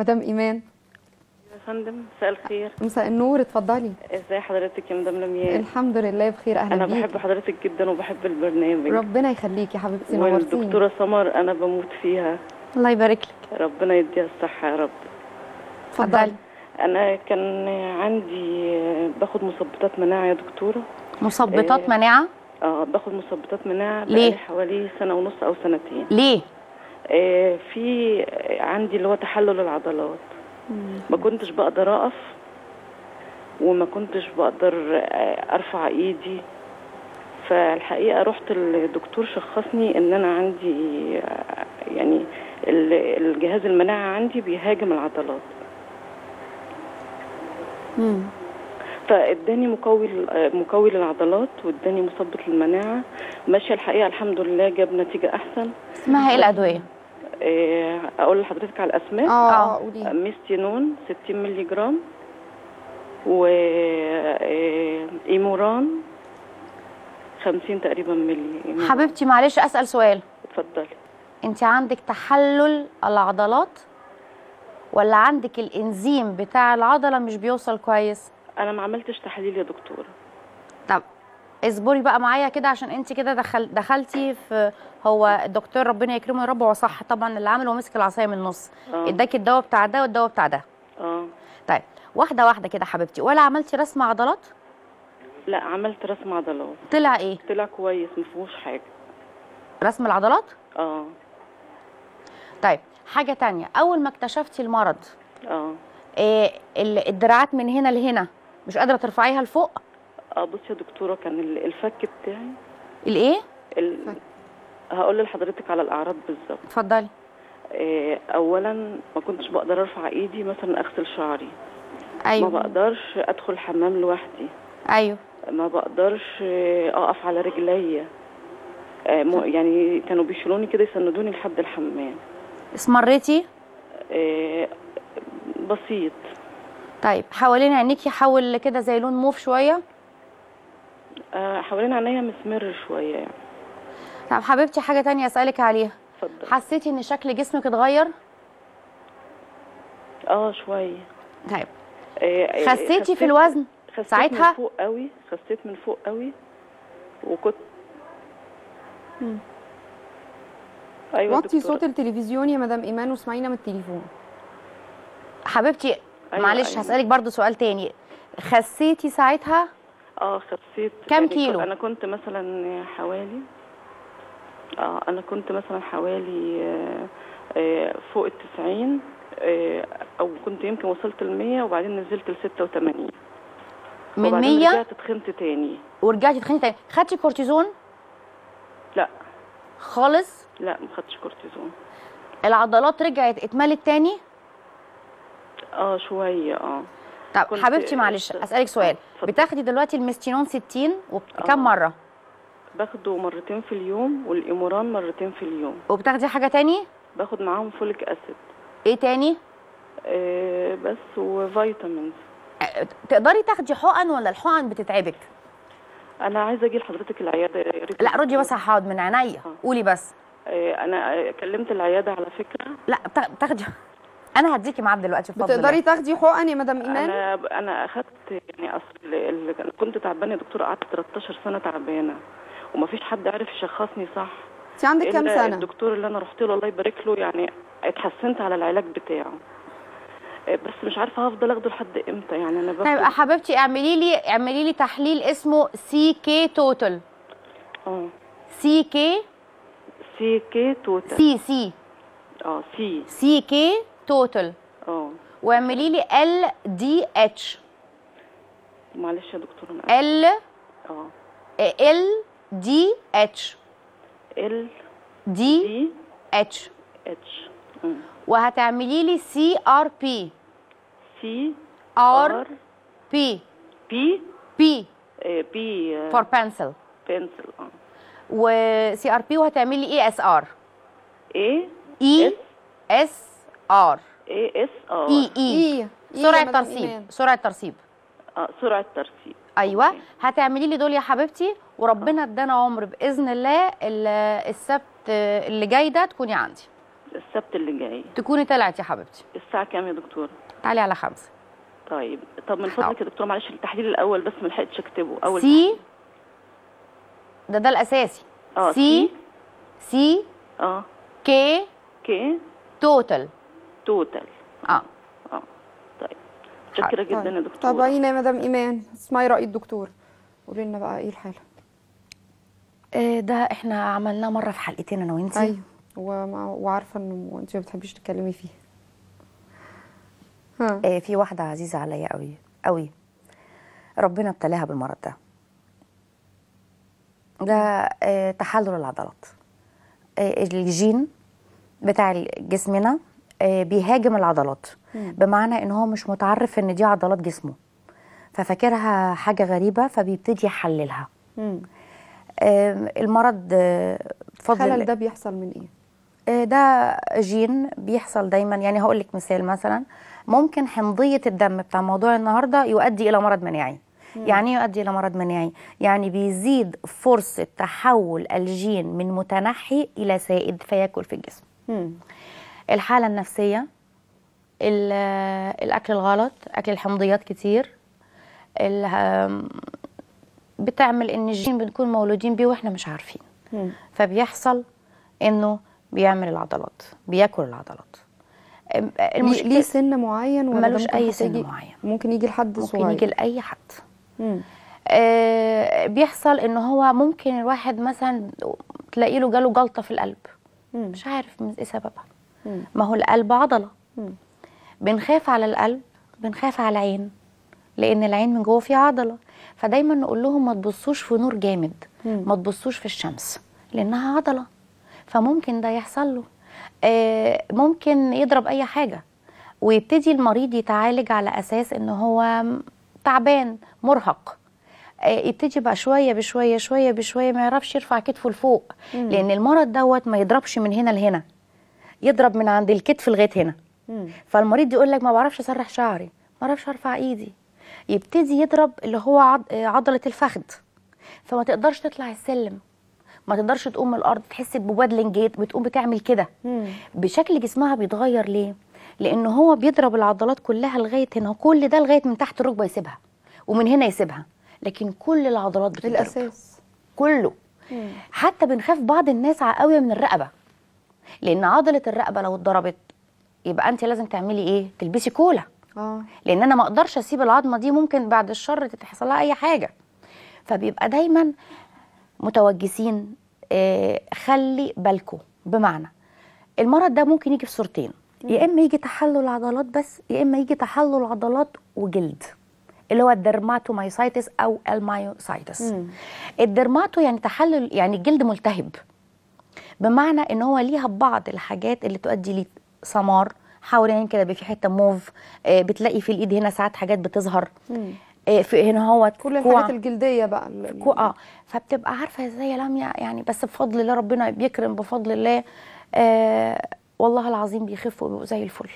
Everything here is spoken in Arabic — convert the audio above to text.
مدام إيمان. يا فندم مساء الخير. مساء النور اتفضلي. ازي حضرتك يا مدام لمياء؟ الحمد لله بخير أهلا أنا بحب حضرتك جدا وبحب البرنامج. ربنا يخليكي يا حبيبتي نورتيني والدكتورة سمر أنا بموت فيها. الله يبارك لك. ربنا يديها الصحة يا رب. اتفضلي. أنا كان عندي باخد مثبطات مناعة يا دكتورة. مثبطات إيه. مناعة؟ آه باخد مثبطات مناعة ليه؟ بقالي حوالي سنة ونص أو سنتين. ليه؟ في عندي اللي هو تحلل العضلات. ما كنتش بقدر أقف وما كنتش بقدر آه، أرفع إيدي. فالحقيقة رحت الدكتور شخصني إن أنا عندي آه، يعني ال- الجهاز المناعة عندي بيهاجم العضلات. مم. فاداني مقوي مقوي للعضلات واداني مثبط للمناعة. ماشية الحقيقة الحمد لله جاب نتيجة أحسن. اسمها إيه الأدوية؟ آه، أقول لحضرتك على الأسماء. آه آه. قولي. Mestinon 60 مللي جرام و آه، Imuran 50 تقريبا مللي Imuran. حبيبتي معلش أسأل سؤال. اتفضلي. أنت عندك تحلل العضلات ولا عندك الإنزيم بتاع العضلة مش بيوصل كويس؟ أنا ما عملتش تحاليل يا دكتورة. طب اصبري بقى معايا كده عشان انت كده دخل دخلتي في هو الدكتور ربنا يكرمه يا رب هو صح طبعا اللي عامل هو مسك العصاية من النص. آه. اداكي الدواء بتاع ده والدواء بتاع ده. آه. طيب واحدة واحدة كده حبيبتي. ولا عملتي رسم عضلات؟ لا عملت رسم عضلات. طلع إيه؟ طلع كويس ما فيهوش حاجة. رسم العضلات؟ آه. طيب حاجة تانية. أول ما اكتشفتي المرض آه. إيه ال- الدراعات من هنا لهنا مش قادرة ترفعيها لفوق؟ بصي يا دكتوره كان ال- الفك بتاعي. الإيه؟ ال... هقول لحضرتك على الأعراض بالظبط. اتفضلي. آه، اولا ما كنتش بقدر أرفع إيدي مثلا أغسل شعري. ما أيوه. بقدرش أدخل الحمام لوحدي. أيوه. ما بقدرش آه، أقف على رجليا. آه، يعني كانوا بيشيلوني كده يسندوني لحد الحمام. اسمريتي بسيط. طيب حوالين عينيكي حول كده زي لون موف شوية؟ حوالين عينيا مسمر شوية. يعني طب حبيبتي حاجة تانية أسألك عليها. اتفضل. حسيتي إن شكل جسمك اتغير؟ آه شوية. طيب. آه، آه، خسيتي في الوزن خسيت ساعتها؟ من فوق قوي خسيت من فوق قوي وكنت أيوه وطي. صوت التلفزيون يا مدام إيمان واسمعينا من التليفون. حبيبتي أيوة، معلش أيوة. هسألك برضو سؤال تاني. خسيتي ساعتها آه خسيت كام يعني كيلو؟ أنا كنت مثلا حوالي آه أنا كنت مثلا حوالي آه، آه، فوق التسعين آه، أو كنت يمكن وصلت المية وبعدين نزلت لستة وتمانين. من وبعدين 100 رجعت تخنت تاني. ورجعتي تخني تاني. خدتي كورتيزون؟ لا. خالص؟ لا ما خدتش كورتيزون. العضلات رجعت اتملت تاني؟ آه شوية آه. طب حبيبتي معلش أسألك سؤال. اتفضل. بتاخدي دلوقتي ال Mestinon 60 وب- آه. كم مرة؟ باخده مرتين في اليوم وال Imuran مرتين في اليوم. وبتاخدي حاجة تاني؟ باخد معاهم folic acid. إيه تاني؟ آه بس و vitamins. أه، تقدري تاخدي حقن ولا الحقن بتتعبك؟ أنا عايزة أجي لحضرتك العيادة يا ريت لا ردي بس حاضر من عينيا. قولي بس. آه، أنا آه، كلمت العيادة على فكرة. لا بتا- بتاخدي أنا هديكي ميعاد دلوقتي بفضل بتقدري. تاخدي حقن يا مدام إيمان؟ أنا أنا أخدت يعني أصل ال- كنت تعبانة يا دكتور قعدت 13 سنة تعبانة ومفيش حد عارف يشخصني صح. انت عندك كام سنة؟ الدكتور اللي أنا رحت له الله يبارك له يعني اتحسنت على العلاج بتاعه. آه، بس مش عارفة هفضل آخده لحد إمتى يعني أنا طيب حبيبتي اعملي لي اعملي لي تحليل اسمه CK total. آه. CK؟ CK total. C C. آه C. CK total آه. واعملي لي LDH معلش يا دكتور أنا ال آه. LDH LD اتش اتش. وهتعملي لي سي ار بي سي ار بي بي بي بي فور بنسل بنسل آه. وسي ار بي وهتعملي اي اس ار إيه اي اس آر. إيه اس آه إي إي. سرعة ترسيب؟ سرعة ترسيب. آه سرعة ترسيب. أيوه. هتعملي لي دول يا حبيبتي وربنا ادانا عمر بإذن الله ال- السبت اللي جاي ده تكوني عندي. السبت اللي جاي. تكوني طلعت يا حبيبتي. الساعة كام يا دكتورة؟ تعالي على خمسة. طيب. طب من فضلك يا دكتورة معلش التحليل الأول بس ما لحقتش أكتبه. أول C. ده ده الأساسي. آه C. C. آه. K. K. total. total آه. آه. طيب. متشكره جدا يا طيب. دكتوره طبعينا يا مدام إيمان؟ اسمعي رأي الدكتور. قولي لنا بقى إيه الحالة؟ آه، ده إحنا عملناه مرة في حلقتين أنا وأنتي. أيوه. وعارفة إنه انت ما بتحبيش تتكلمي فيه. ها. آه، في واحدة عزيزة عليا قوي قوي ربنا ابتلاها بالمرض ده. ده آه، تحلل العضلات. آه، الجين بتاع جسمنا بيهاجم العضلات. بمعنى إن هو مش متعرف إن دي عضلات جسمه. ففاكرها حاجة غريبة فبيبتدي يحللها. آه، المرض آه، بفضل الخلل ده بيحصل من إيه؟ آه، ده جين بيحصل دايما. يعني هقول لك مثال مثلا. ممكن حمضية الدم بتاع موضوع النهارده يؤدي إلى مرض مناعي. يعني إيه يؤدي إلى مرض مناعي؟ يعني بيزيد فرصة تحول الجين من متنحي إلى سائد فياكل في الجسم. مم. الحالة النفسية ال- الأكل الغلط أكل الحمضيات كتير بتعمل إن الجين بنكون مولودين بيه وإحنا مش عارفين مم. فبيحصل إنه بيعمل العضلات بياكل العضلات أم- ليه سن معين ولا ملوش ممكن أي سن يجي- معين. ممكن يجي لحد ممكن صغير يجي لأي حد مم. آه بيحصل إن هو ممكن الواحد مثلا تلاقي له جاله جلطة في القلب مم. مش عارف من إيه سببها. ما هو القلب عضلة. بنخاف على القلب بنخاف على العين لأن العين من جوه فيها عضلة. فدايما نقول لهم ما تبصوش في نور جامد. ما تبصوش في الشمس لأنها عضلة. فممكن ده يحصل له. آه، ممكن يضرب أي حاجة. ويبتدي المريض يتعالج على أساس إن هو تعبان مرهق. آه، يبتدي بقى شوية بشوية شوية بشوية ما يعرفش يرفع كتفه لفوق. لأن المرض دوت ما يضربش من هنا لهنا. يضرب من عند الكتف لغاية هنا. مم. فالمريض يقول لك ما بعرفش اسرح شعري ما بعرفش أرفع إيدي. يبتدي يضرب اللي هو عض... عضلة الفخذ. فما تقدرش تطلع السلم. ما تقدرش تقوم من الأرض تحس ببادلنج جيت بتقوم بتعمل كده. بشكل جسمها بيتغير ليه؟ لأن هو بيضرب العضلات كلها لغاية هنا كل ده لغاية من تحت الركبه يسيبها ومن هنا يسيبها. لكن كل العضلات بتضرب. الاساس كله. مم. حتى بنخاف بعض الناس قوي من الرقبة. لأن عضلة الرقبة لو اتضربت يبقى أنت لازم تعملي إيه؟ تلبسي كولا. آه. لأن أنا ما أقدرش أسيب العظمة دي ممكن بعد الشر تحصل لها أي حاجة. فبيبقى دايما متوجسين آه، خلي بالكم بمعنى المرض ده ممكن يجي في صورتين. يا إما يجي تحلل عضلات بس يا إما يجي تحلل عضلات وجلد اللي هو ال dermatomyositis أو ال myositis. ال dermato يعني تحلل يعني الجلد ملتهب. بمعنى إن هو ليها بعض الحاجات اللي تؤدي لسمار حوالين كده بيبقى في حتة موف آه، بتلاقي في الإيد هنا ساعات حاجات بتظهر. مم. آه، في هنا هو كل. الحاجات الجلدية بقى آه فبتبقى عارفة إزاي يا لميا يعني بس بفضل الله ربنا بيكرم بفضل الله. آه والله العظيم بيخفوا ويبقوا زي الفل.